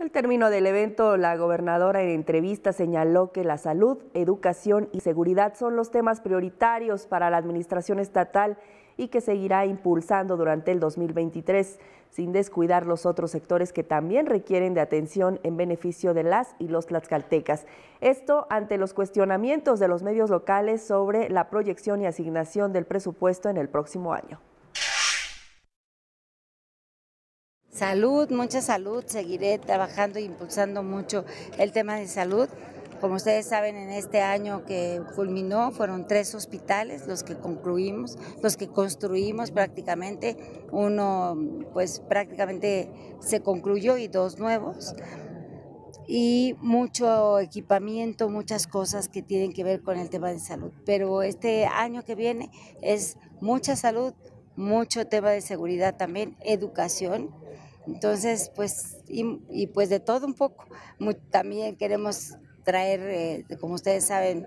Al término del evento, la gobernadora en entrevista señaló que la salud, educación y seguridad son los temas prioritarios para la administración estatal y que seguirá impulsando durante el 2023, sin descuidar los otros sectores que también requieren de atención en beneficio de las y los tlaxcaltecas. Esto ante los cuestionamientos de los medios locales sobre la proyección y asignación del presupuesto en el próximo año. Salud, mucha salud, seguiré trabajando e impulsando mucho el tema de salud. Como ustedes saben, en este año que culminó fueron tres hospitales los que concluimos, los que construimos prácticamente. Uno pues prácticamente se concluyó y dos nuevos. Y mucho equipamiento, muchas cosas que tienen que ver con el tema de salud. Pero este año que viene es mucha salud, mucho tema de seguridad también, educación entonces, pues, y, pues de todo un poco. también queremos traer, eh, como ustedes saben,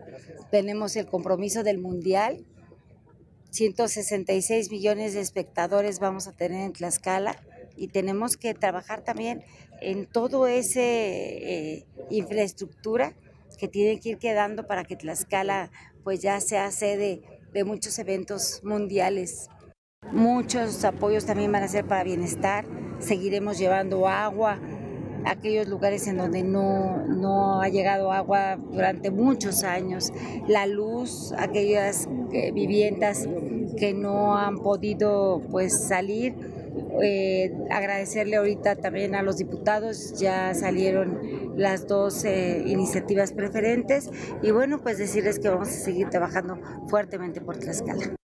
tenemos el compromiso del Mundial. 166 millones de espectadores vamos a tener en Tlaxcala y tenemos que trabajar también en todo ese eh, infraestructura que tiene que ir quedando para que Tlaxcala pues ya sea sede de muchos eventos mundiales. Muchos apoyos también van a ser para bienestar, seguiremos llevando agua a aquellos lugares en donde no, no ha llegado agua durante muchos años, la luz, aquellas eh, viviendas que no han podido pues salir. Eh, agradecerle ahorita también a los diputados, ya salieron las dos eh, iniciativas preferentes y bueno, pues decirles que vamos a seguir trabajando fuertemente por Tlaxcala.